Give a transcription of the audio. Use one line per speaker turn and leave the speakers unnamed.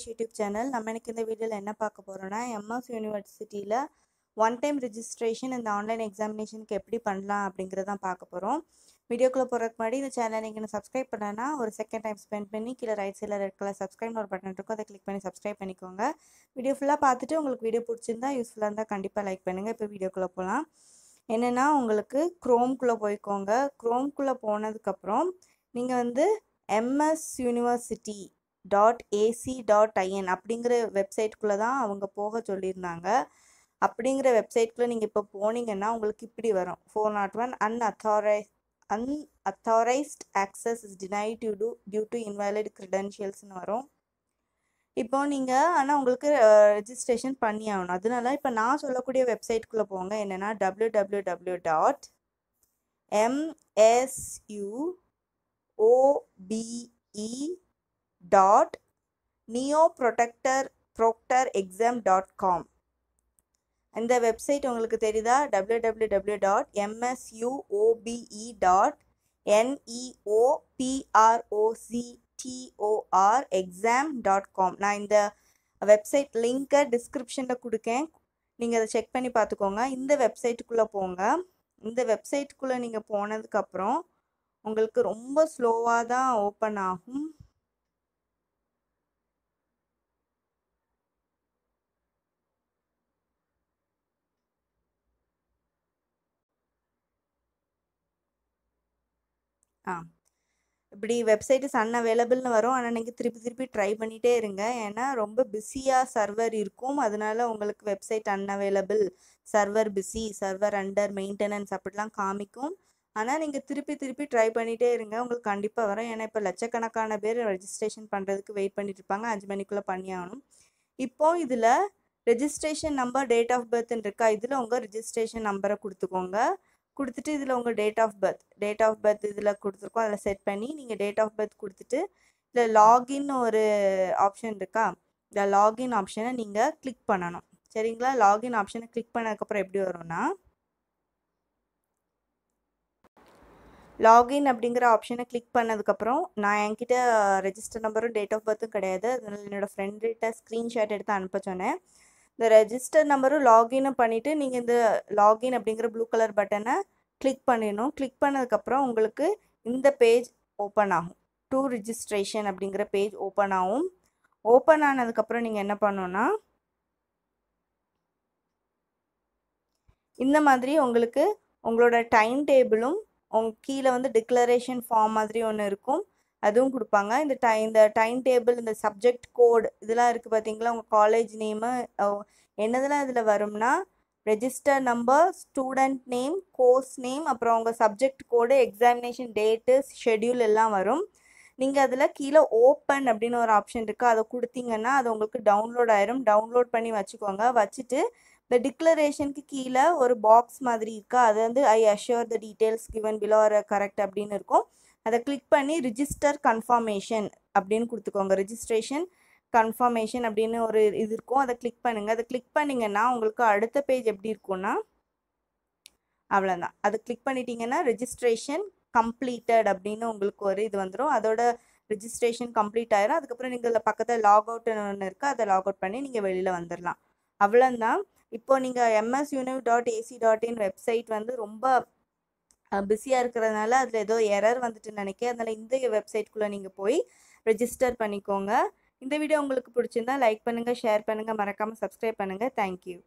English YouTube channel நம்ம எனக்கு இந்த வீடியோவில் என்ன பார்க்க போகிறோம்னா எம்எஸ் யூனிவர்சிட்டியில் ஒன் டைம் ரிஜிஸ்ட்ரேஷன் இந்த ஆன்லைன் எக்ஸாமினேஷனுக்கு எப்படி பண்ணலாம் அப்படிங்கிறதான் பார்க்க போகிறோம் வீடியோக்குள்ளே போகிறதுக்கு முன்னாடி இந்த சேனலை நீங்கள் சப்ஸ்கிரைப் பண்ணனா ஒரு செகண்ட் டைம் ஸ்பெண்ட் பண்ணி கீழே ரைட் சைடில் ரெட் கலர் சப்ஸ்கிரைப்னு ஒரு பட்டன் இருக்கும் அதை கிளிக் பண்ணி சப்ஸ்கிரைப் பண்ணிக்கோங்க. வீடியோ ஃபுல்லாக பார்த்துட்டு உங்களுக்கு வீடியோ பிடிச்சிருந்தா யூஸ்ஃபுல்லாக இருந்தால் கண்டிப்பாக லைக் பண்ணுங்கள் இப்போ வீடியோக்குள்ளே போகலாம் என்னென்னா உங்களுக்கு க்ரோம்குள்ளே போய்க்கோங்க. க்ரோம்குள்ளே போனதுக்கப்புறம் நீங்கள் வந்து MS university dot AC dot IN அப்படிங்கிற வெப்சைட்குள்ளே தான் அவங்க போக சொல்லியிருந்தாங்க. அப்படிங்கிற வெப்சைட்குள்ளே நீங்கள் இப்போ போனீங்கன்னா உங்களுக்கு இப்படி வரும். Four not one அன்அத்தாரை unauthorised access is denied due to due to invalid க்ரிடென்ஷியல்ஸ்னு வரும். இப்போ நீங்கள் ஆனால் உங்களுக்கு ரெஜிஸ்ட்ரேஷன் பண்ணி ஆகணும் அதனால இப்போ நான் சொல்லக்கூடிய வெப்சைட்குள்ளே போங்க. என்னென்னா W W W dot MSU OBE dot neo protector proctor exam dot com இந்த வெப்சைட் உங்களுக்கு தெரியுதா? W W W dot MSUOPE dot NEOPROCTOR exam dot com நான் இந்த வெப்சைட் லிங்க்கை டிஸ்கிரிப்ஷனில் கொடுக்கேன். நீங்கள் அதை செக் பண்ணி பார்த்துக்கோங்க. இந்த வெப்சைட்டுக்குள்ளே போங்க. இந்த வெப்சைட்டுக்குள்ளே நீங்கள் போனதுக்கப்புறம் உங்களுக்கு ரொம்ப ஸ்லோவாக தான் ஓப்பன் ஆகும். ஆ. இப்படி வெப்சைட்டு சன் அவைலபிள்னு வரும். ஆனால் நீங்கள் திருப்பி திருப்பி ட்ரை பண்ணிகிட்டே இருங்க. ஏன்னா ரொம்ப பிஸியாக சர்வர் இருக்கும். அதனால உங்களுக்கு website unavailable server busy server under maintenance அப்படிலாம் காமிக்கும். ஆனால் நீங்கள் திருப்பி திருப்பி ட்ரை பண்ணிகிட்டே இருங்க. உங்களுக்கு கண்டிப்பாக வரும். ஏன்னா இப்போ லட்சக்கணக்கான பேர் ரெஜிஸ்ட்ரேஷன் பண்ணுறதுக்கு வெயிட் பண்ணிட்டு இருப்பாங்க. அஞ்சு மணிக்குள்ளே பண்ணி ஆகணும். இப்போ இதில் ரெஜிஸ்ட்ரேஷன் நம்பர் டேட் ஆஃப் பர்த்னு இருக்கா? இதில் உங்கள் ரெஜிஸ்ட்ரேஷன் நம்பரை கொடுத்துக்கோங்க. கொடுத்துட்டு இதில் உங்கள் date of birth date of birth இதில் கொடுத்துருக்கோம். அதில் செட் பண்ணி நீங்கள் டேட் ஆஃப் பர்த் கொடுத்துட்டு இதில் லாகின் ஒரு ஆப்ஷன் இருக்கா? இந்த லாகின் ஆப்ஷனை நீங்கள் கிளிக் பண்ணணும். சரிங்களா? லாகின் ஆப்ஷனை கிளிக் பண்ணதுக்கப்புறம் எப்படி வரும்னா லாகின் அப்படிங்கிற ஆப்ஷனை கிளிக் பண்ணதுக்கப்புறம் நான் என்கிட்ட ரெஜிஸ்டர் நம்பரும் டேட் ஆஃப் பர்த்தும் கிடையாது. அதனால் என்னோடய ஃப்ரெண்டுகிட்ட ஸ்க்ரீன்ஷாட் எடுத்து அனுப்ப சொன்னேன். இந்த ரெஜிஸ்டர் நம்பரும் லாகினும் பண்ணிவிட்டு நீங்கள் இந்த லாகின் அப்படிங்கிற ப்ளூ கலர் பட்டனை கிளிக் பண்ணிடணும். கிளிக் பண்ணதுக்கப்புறம் உங்களுக்கு இந்த பேஜ் ஓப்பன் ஆகும். டூ ரிஜிஸ்ட்ரேஷன் அப்படிங்கிற பேஜ் ஓப்பன் ஆகும். ஓப்பன் ஆனதுக்கப்புறம் நீங்கள் என்ன பண்ணணுன்னா இந்த மாதிரி உங்களுக்கு உங்களோட டைம் டேபிளும் உங்க கீழே வந்து டிக்ளரேஷன் ஃபார்ம் மாதிரி ஒன்று இருக்கும். அதுவும் கொடுப்பாங்க. இந்த டை இந்த டைம் டேபிள் இந்த சப்ஜெக்ட் கோட் இதெல்லாம் இருக்குது பார்த்தீங்களா உங்கள் காலேஜ் நேமு என்னதெல்லாம் இதில் வரும்னா register number student name course name அப்புறம் உங்கள் subject code examination date schedule எல்லாம் வரும். நீங்கள் அதில் கீழே ஓப்பன் அப்படின்னு ஒரு ஆப்ஷன் இருக்குது அதை கொடுத்தீங்கன்னா அது உங்களுக்கு டவுன்லோட் ஆயிரும். டவுன்லோட் பண்ணி வச்சுக்கோங்க. வச்சுட்டு இந்த டிக்ளரேஷனுக்கு கீழே ஒரு பாக்ஸ் மாதிரி இருக்குது அது வந்து I assure the details given below are correct அப்படின்னு இருக்கும். அதை கிளிக் பண்ணி ரிஜிஸ்டர் கன்ஃபர்மேஷன் அப்படின்னு கொடுத்துக்கோங்க. ரிஜிஸ்ட்ரேஷன் கன்ஃபர்மேஷன் அப்படின்னு ஒரு இது இருக்கும். அதை கிளிக் பண்ணுங்கள் அதை கிளிக் பண்ணிங்கன்னா உங்களுக்கு அடுத்த பேஜ் எப்படி இருக்கும்னா அவ்வளோதான் அதை கிளிக் பண்ணிட்டீங்கன்னா ரெஜிஸ்ட்ரேஷன் கம்ப்ளீட்டட் அப்படின்னு உங்களுக்கு ஒரு இது வந்துடும் அதோட ரிஜிஸ்ட்ரேஷன் கம்ப்ளீட் ஆயிரும். அதுக்கப்புறம் நீங்கள் இதில் பக்கத்தில் லாக் அவுட்னு ஒன்று இருக்குது அதை லாக் அவுட் பண்ணி நீங்கள் வெளியில் வந்துடலாம் அவ்வளோதான் இப்போ நீங்கள் MS univ dot AC dot in website வந்து ரொம்ப பிஸியாக இருக்கிறதுனால அதில் ஏதோ எரர் வந்துட்டு நினைக்க அதனால் இந்த வெப்சைட்குள்ளே நீங்கள் போய் ரெஜிஸ்டர் பண்ணிக்கோங்க. இந்த வீடியோ உங்களுக்கு பிடிச்சிருந்தா லைக் பண்ணுங்கள் ஷேர் பண்ணுங்கள் மறக்காமல் சப்ஸ்கிரைப் பண்ணுங்கள் தேங்க்யூ.